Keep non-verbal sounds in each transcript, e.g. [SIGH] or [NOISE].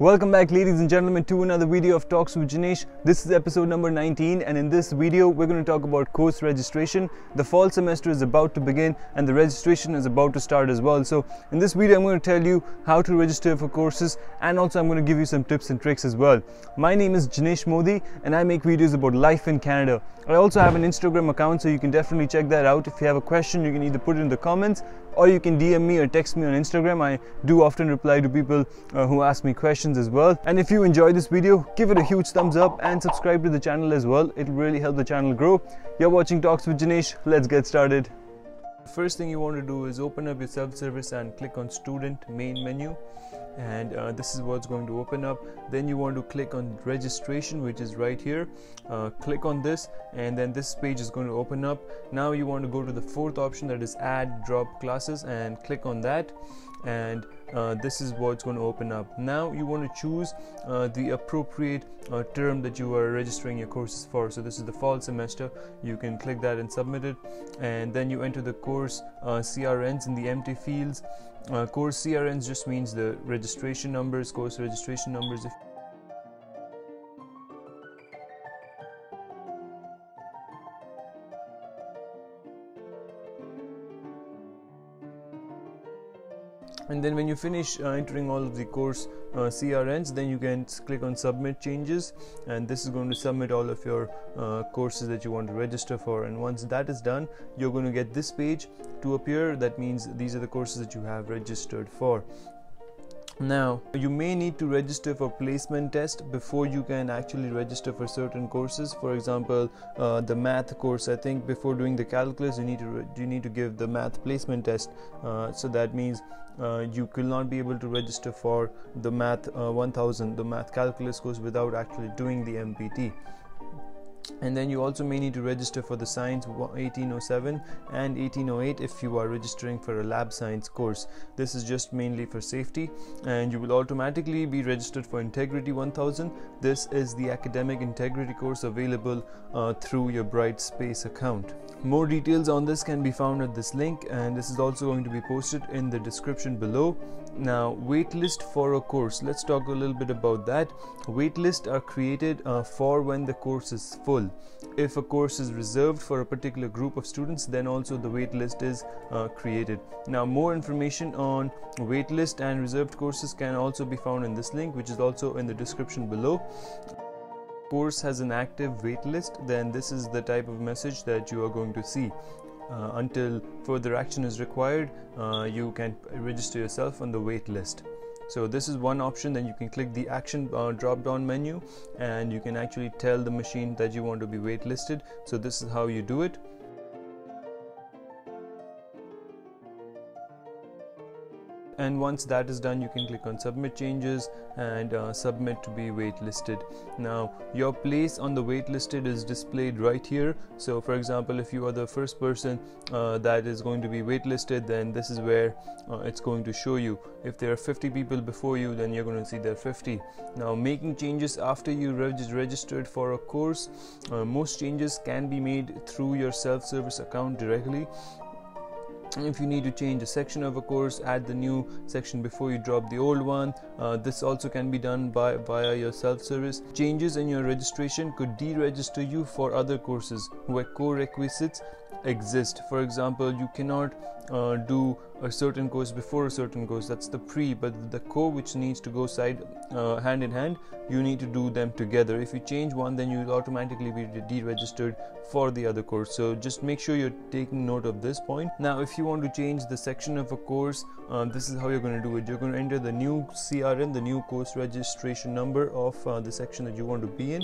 Welcome back ladies and gentlemen to another video of Talks with Jinesh. This is episode number 19 and in this video we're going to talk about course registration. The fall semester is about to begin and the registration is about to start as well. So in this video I'm going to tell you how to register for courses and also I'm going to give you some tips and tricks as well. My name is Jinesh Modi and I make videos about life in Canada. I also have an Instagram account so you can definitely check that out. If you have a question you can either put it in the comments or you can DM me or text me on Instagram. I do often reply to people uh, who ask me questions as well. And if you enjoy this video, give it a huge thumbs up and subscribe to the channel as well. It'll really help the channel grow. You're watching Talks with Jinesh. Let's get started. First thing you want to do is open up your self-service and click on student main menu and uh, this is what's going to open up then you want to click on registration which is right here uh, click on this and then this page is going to open up now you want to go to the fourth option that is add drop classes and click on that and uh, this is what's going to open up. Now you want to choose uh, the appropriate uh, term that you are registering your courses for. So this is the fall semester. You can click that and submit it. And then you enter the course uh, crns in the empty fields. Uh, course crns just means the registration numbers course registration numbers and then when you finish uh, entering all of the course uh, CRNs then you can click on submit changes. And this is going to submit all of your uh, courses that you want to register for. And once that is done you're going to get this page to appear. That means these are the courses that you have registered for now you may need to register for placement test before you can actually register for certain courses. For example uh, the math course i think before doing the calculus you need to you need to give the math placement test. Uh, so that means uh, you will not be able to register for the math uh, 1000 the math calculus course without actually doing the mpt and then you also may need to register for the science 1807 and 1808 if you are registering for a lab science course. This is just mainly for safety and you will automatically be registered for integrity 1000 this is the academic integrity course available uh, through your brightspace account more details on this can be found at this link and this is also going to be posted in the description below. Now waitlist for a course. Let's talk a little bit about that. Waitlists are created uh, for when the course is full. If a course is reserved for a particular group of students then also the waitlist is uh, created. Now more information on waitlist and reserved courses can also be found in this link which is also in the description below course has an active waitlist then this is the type of message that you are going to see. Uh, until further action is required uh, you can register yourself on the wait list so this is one option then you can click the action uh, drop down menu and you can actually tell the machine that you want to be waitlisted. So this is how you do it and once that is done you can click on submit changes and uh, submit to be waitlisted. Now your place on the waitlisted is displayed right here. So for example if you are the first person uh, that is going to be waitlisted then this is where uh, it's going to show you. If there are 50 people before you then you're going to see there are 50 now making changes after you reg registered for a course uh, most changes can be made through your self-service account directly if you need to change a section of a course add the new section before you drop the old one. Uh, this also can be done by via your self-service. Changes in your registration could deregister you for other courses where core requisites exist. For example you cannot uh, do a certain course before a certain course. That's the pre but the core which needs to go side uh, hand in hand you need to do them together. If you change one then you will automatically be deregistered for the other course. So just make sure you're taking note of this point. Now if you want to change the section of a course uh, this is how you're going to do it. You're going to enter the new crn the new course registration number of uh, the section that you want to be in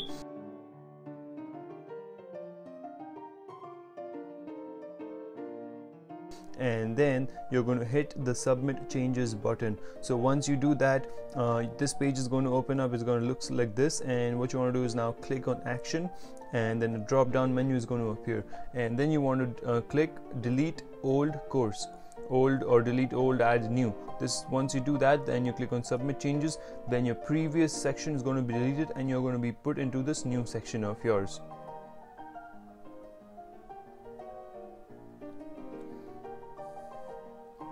and then you're going to hit the submit changes button. So once you do that uh, this page is going to open up it's going to look like this and what you want to do is now click on action and then the drop down menu is going to appear. And then you want to uh, click delete old course old or delete old add new. This once you do that then you click on submit changes then your previous section is going to be deleted and you're going to be put into this new section of yours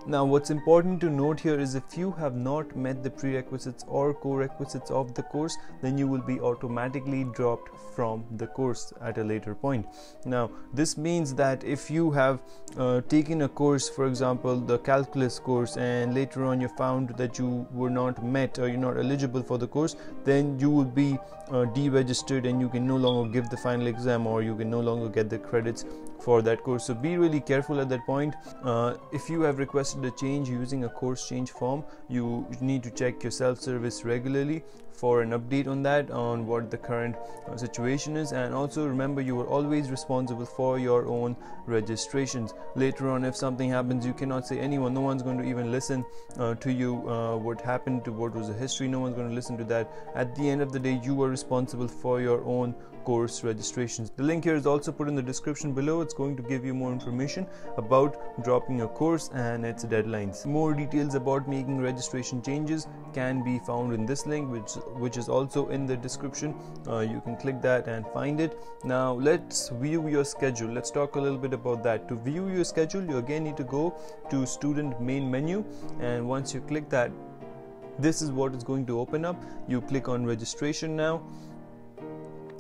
Now, what's important to note here is if you have not met the prerequisites or co-requisites of the course, then you will be automatically dropped from the course at a later point. Now, this means that if you have uh, taken a course, for example, the calculus course, and later on you found that you were not met or you're not eligible for the course, then you will be uh, deregistered and you can no longer give the final exam or you can no longer get the credits for that course. So be really careful at that point. Uh, if you have requested a change using a course change form you need to check your self-service regularly for an update on that on what the current uh, situation is and also remember you are always responsible for your own registrations later on if something happens you cannot say anyone no one's going to even listen uh, to you uh, what happened to what was the history no one's going to listen to that at the end of the day you are responsible for your own course registrations. The link here is also put in the description below. It's going to give you more information about dropping a course and its deadlines. More details about making registration changes can be found in this link, which which is also in the description. Uh, you can click that and find it. Now let's view your schedule. Let's talk a little bit about that. To view your schedule, you again need to go to student main menu, and once you click that, this is what is going to open up. You click on registration now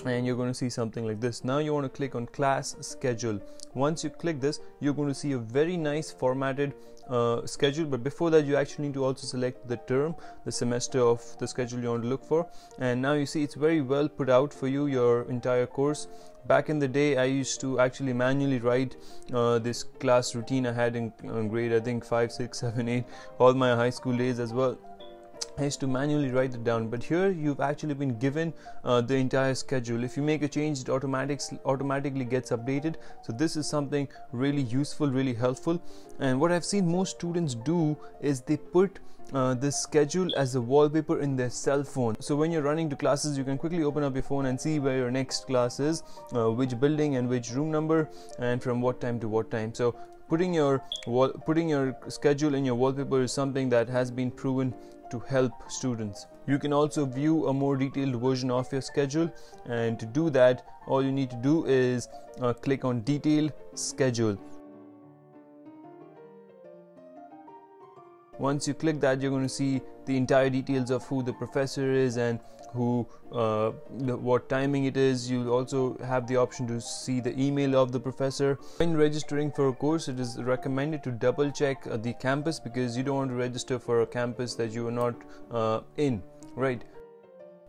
and you're going to see something like this. Now you want to click on class schedule. Once you click this you're going to see a very nice formatted uh, schedule. But before that you actually need to also select the term the semester of the schedule you want to look for. And now you see it's very well put out for you your entire course. Back in the day i used to actually manually write uh, this class routine i had in uh, grade i think 5 6 [LAUGHS] 7 8 all my high school days as well is to manually write it down. But here you've actually been given uh, the entire schedule. If you make a change it automatically automatically gets updated. So this is something really useful really helpful. And what i've seen most students do is they put uh, this schedule as a wallpaper in their cell phone. So when you're running to classes you can quickly open up your phone and see where your next class is uh, which building and which room number and from what time to what time. So putting your wall putting your schedule in your wallpaper is something that has been proven to help students. You can also view a more detailed version of your schedule, and to do that, all you need to do is uh, click on Detailed Schedule. Once you click that, you're going to see the entire details of who the professor is and who uh, what timing it is. You'll also have the option to see the email of the professor. When registering for a course it is recommended to double check uh, the campus because you don't want to register for a campus that you are not uh, in. Right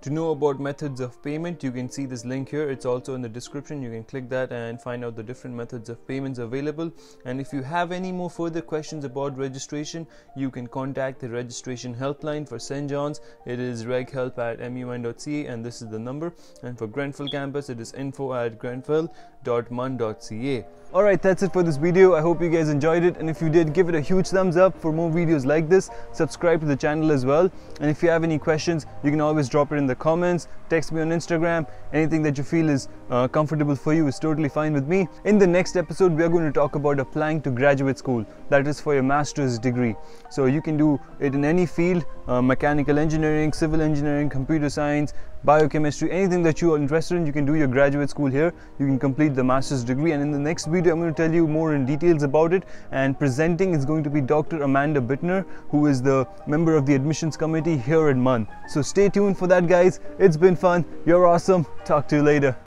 to know about methods of payment, you can see this link here. It's also in the description. You can click that and find out the different methods of payments available. And if you have any more further questions about registration, you can contact the registration helpline for St. John's. It is reghelp at mun.ca and this is the number. And for Grenfell campus, it is info at grenfell.mun.ca. Alright, that's it for this video. I hope you guys enjoyed it. And if you did, give it a huge thumbs up for more videos like this. Subscribe to the channel as well. And if you have any questions, you can always drop it in the comments, text me on Instagram. Anything that you feel is uh, comfortable for you is totally fine with me. In the next episode, we are going to talk about applying to graduate school. That is for your master's degree. So you can do it in any field uh, mechanical engineering, civil engineering, computer science, biochemistry, anything that you are interested in, you can do your graduate school here. You can complete the master's degree. And in the next video, I'm going to tell you more in details about it. And presenting is going to be Dr. Amanda Bittner, who is the member of the admissions committee here at MUN. So stay tuned for that, guys. It's been fun. You're awesome. Talk to you later.